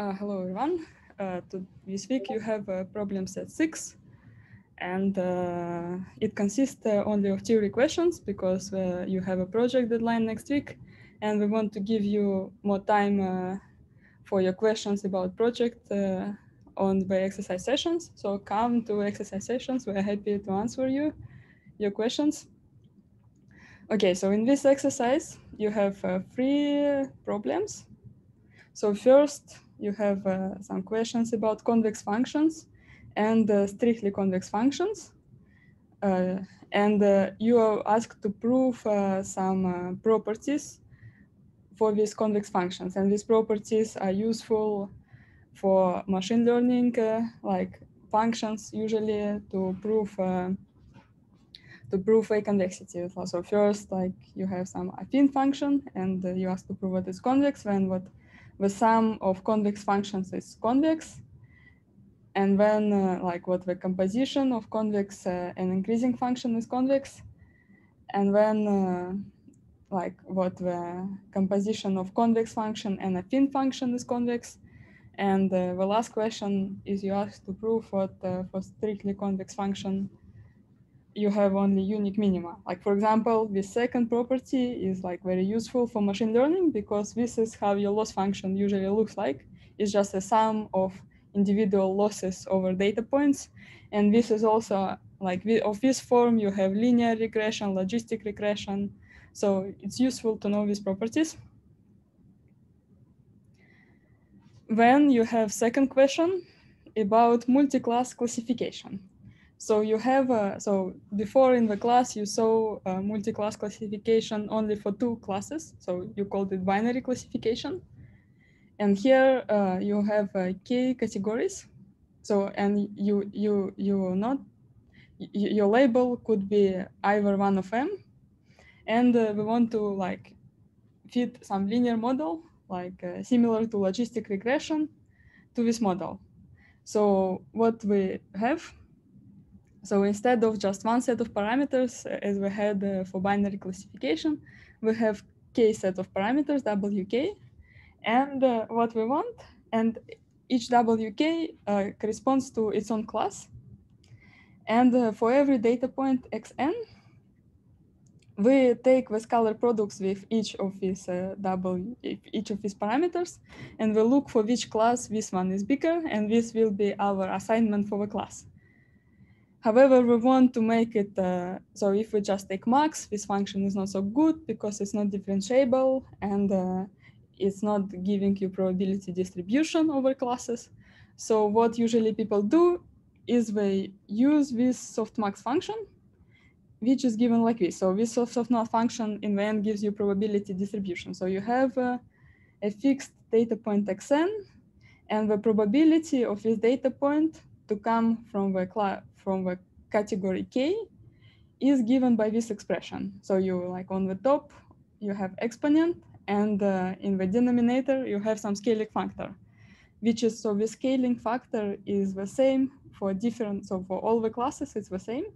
Uh, hello, everyone. Uh, to this week, you have uh, problem set six, and uh, it consists uh, only of theory questions because you have a project deadline next week, and we want to give you more time for your questions about project on the exercise sessions. So come to exercise sessions. We're happy to answer you your questions. Okay, so in this exercise, you have three problems. So first, you have uh, some questions about convex functions and uh, strictly convex functions. Uh, and uh, you are asked to prove uh, some uh, properties for these convex functions. And these properties are useful for machine learning, like functions usually to prove to prove a convexity. So first, like you have some affine function and you ask to prove what is convex when what the sum of convex functions is convex. And then uh, like what the composition of convex uh, and increasing function is convex. And then uh, like what the composition of convex function and affine function is convex. And uh, the last question is you ask to prove what uh, for strictly convex function you have only unique minima. Like for example, the second property is like very useful for machine learning because this is how your loss function usually looks like. It's just a sum of individual losses over data points. And this is also like of this form, you have linear regression, logistic regression. So it's useful to know these properties. Then you have second question about multi-class classification. So you have, a, so before in the class, you saw multi-class classification only for two classes. So you called it binary classification. And here uh, you have uh, k categories. So, and you, you, you not, your label could be either one of them. And uh, we want to like fit some linear model, like uh, similar to logistic regression to this model. So what we have so instead of just one set of parameters, uh, as we had uh, for binary classification, we have k set of parameters, wk, and uh, what we want, and each wk uh, corresponds to its own class. And uh, for every data point xn, we take the scalar products with each of these uh, w, each of these parameters, and we look for which class this one is bigger, and this will be our assignment for the class. However, we want to make it, uh, so if we just take max, this function is not so good because it's not differentiable and uh, it's not giving you probability distribution over classes. So what usually people do is they use this softmax function, which is given like this. So this softmax function in the end gives you probability distribution. So you have uh, a fixed data point xn, and the probability of this data point to come from the from the category K is given by this expression. So you like on the top, you have exponent and uh, in the denominator, you have some scaling factor, which is, so the scaling factor is the same for different, so for all the classes, it's the same.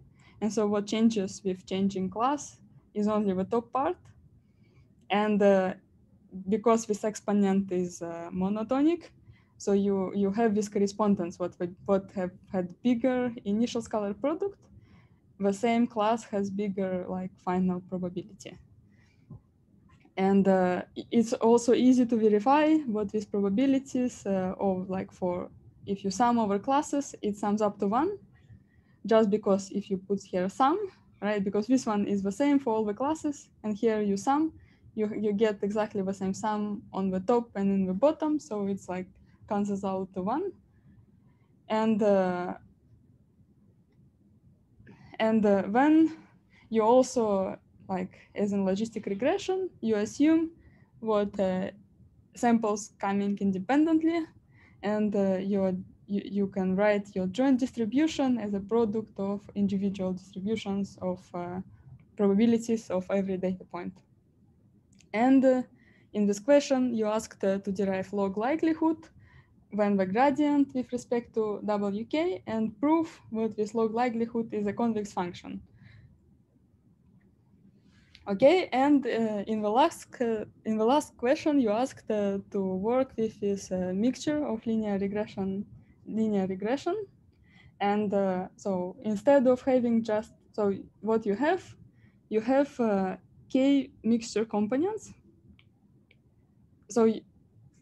And so what changes with changing class is only the top part. And uh, because this exponent is uh, monotonic, so you, you have this correspondence, what, what have had bigger initial scalar product, the same class has bigger like final probability. And uh, it's also easy to verify what these probabilities uh, of like for, if you sum over classes, it sums up to one, just because if you put here sum, right? Because this one is the same for all the classes, and here you sum, you, you get exactly the same sum on the top and in the bottom. So it's like cancels out the one. And uh, and uh, when you also like as in logistic regression, you assume what uh, samples coming independently, and uh, you, you can write your joint distribution as a product of individual distributions of uh, probabilities of every data point. And uh, in this question, you asked to derive log likelihood when the gradient with respect to wk and prove what this log likelihood is a convex function. Okay, and uh, in the last uh, in the last question, you asked uh, to work with this uh, mixture of linear regression, linear regression, and uh, so instead of having just so what you have, you have uh, k mixture components. So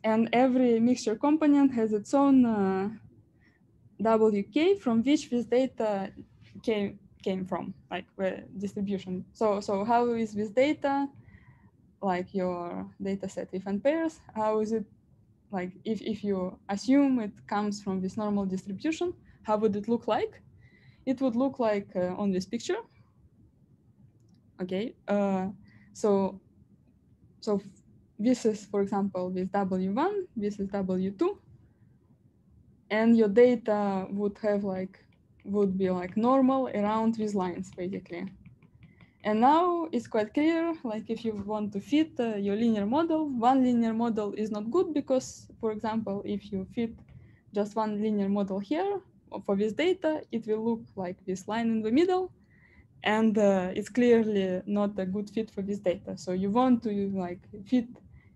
and every mixture component has its own wk from which this data came came from, like the distribution. So, so how is this data, like your data set if and pairs, how is it, like if, if you assume it comes from this normal distribution, how would it look like? It would look like uh, on this picture. Okay, uh, so, so this is, for example, this W1, this is W2, and your data would have like would be like normal around these lines basically. And now it's quite clear, like if you want to fit uh, your linear model, one linear model is not good because, for example, if you fit just one linear model here for this data, it will look like this line in the middle. And uh, it's clearly not a good fit for this data. So you want to like fit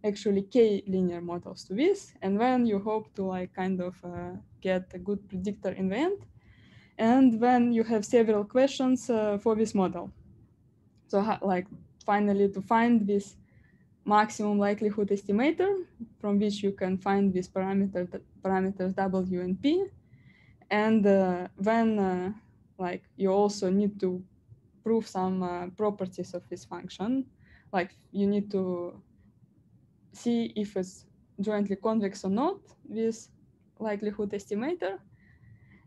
actually k linear models to this. And then you hope to like kind of uh, get a good predictor in the end and then you have several questions uh, for this model. So like finally to find this maximum likelihood estimator from which you can find these parameter, parameters W and P. And uh, then uh, like you also need to prove some uh, properties of this function. Like you need to see if it's jointly convex or not, with likelihood estimator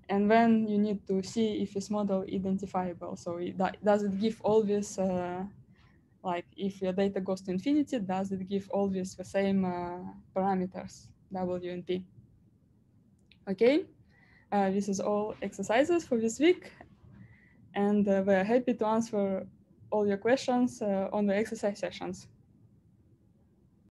and then you need to see if this model identifiable. So it, does it give always, uh, like if your data goes to infinity, does it give always the same uh, parameters, W and P? Okay, uh, this is all exercises for this week. And uh, we're happy to answer all your questions uh, on the exercise sessions.